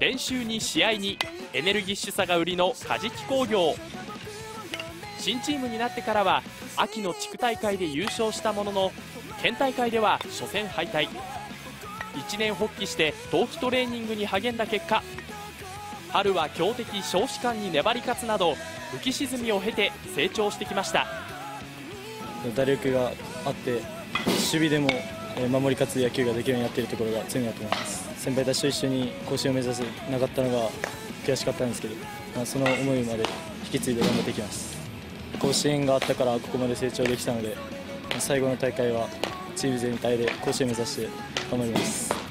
練習に試合にエネルギッシュさが売りのカジキ工業。新チームになってからは秋の地区大会で優勝したものの県大会では初戦敗退。一年発起して冬季トレーニングに励んだ結果春は強敵少子間に粘り勝つなど浮き沈みを経て成長してきました。打力があって守備でも守り勝つ野球ができるようになっているところが強みだと思います。先輩たちと一緒に甲子園を目指せなかったのが悔しかったんですけど、まあ、その思いまで引き継いで頑張っていきます。甲子園があったからここまで成長できたので最後の大会はチーム全体で甲子園を目指して頑張ります。